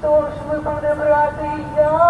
Хто ж ми буде брати яму?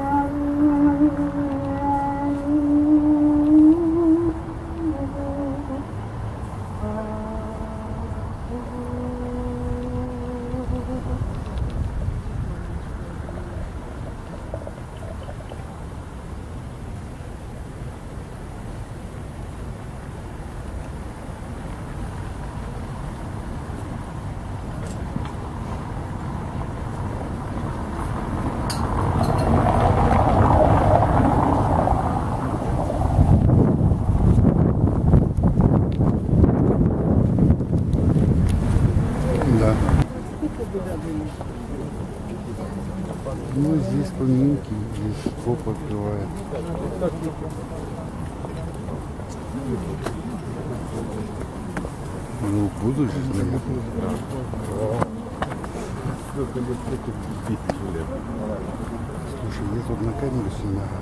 Да. Ну, здесь поминки, здесь поп открывает. Ну, буду же. Слушай, я тут на камеру снимаю.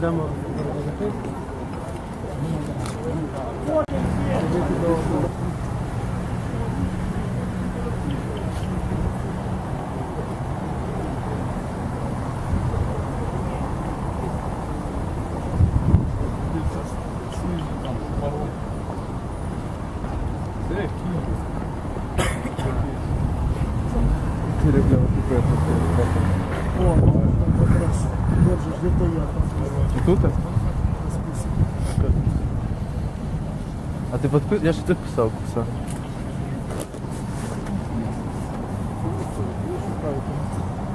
Damos. Держиш, де-то я там. Тут? А ти підпис... Я ж ти писав, писав.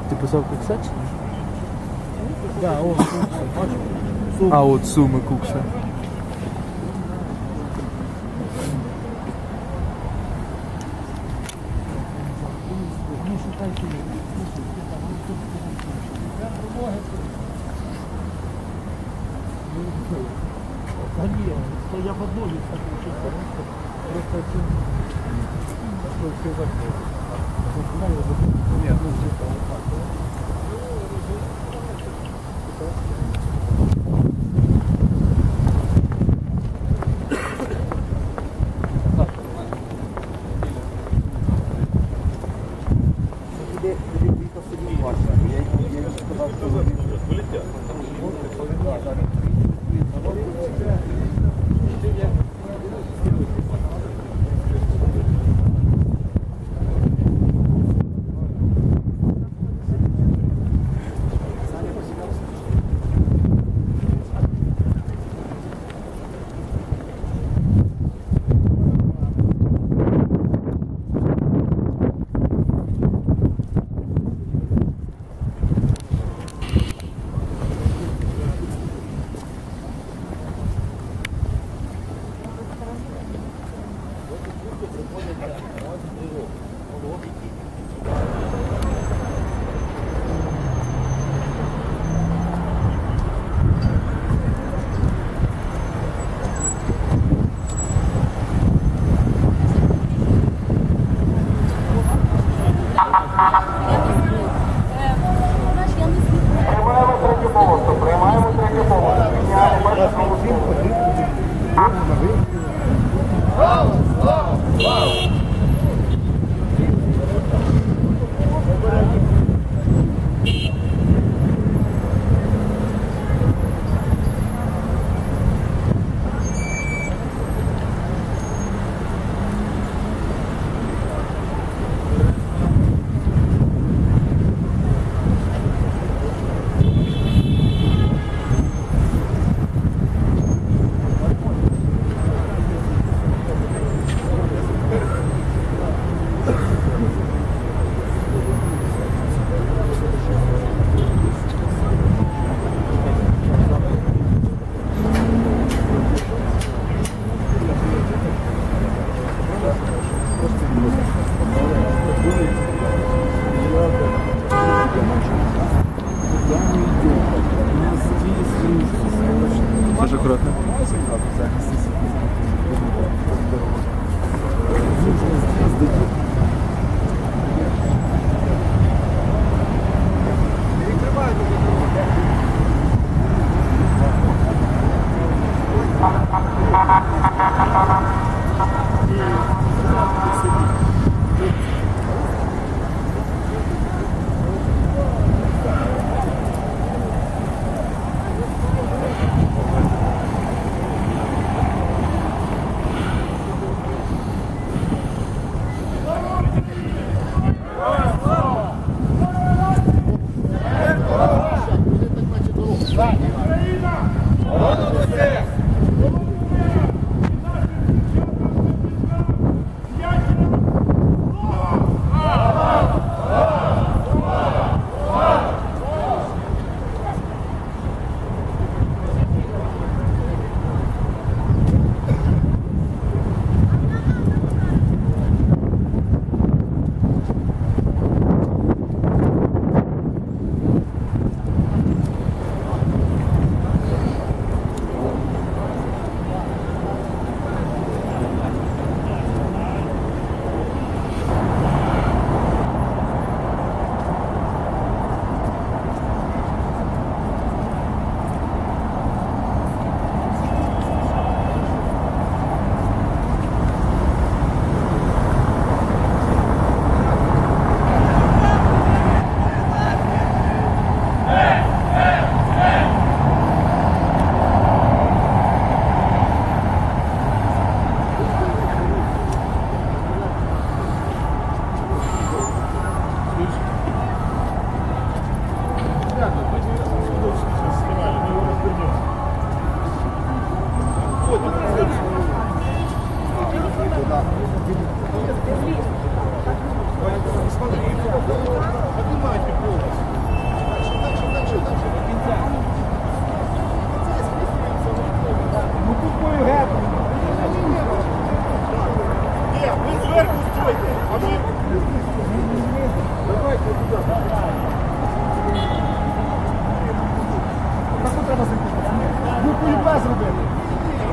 Ти писав кукса? Да, бачиш? А, от суми кукса. Я кстати, чисто. просто ці... Такое все закрыто. Нет, ну где-то вот так. Дуже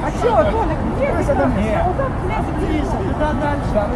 А що? Толик? Нет. Тише, туда дальше.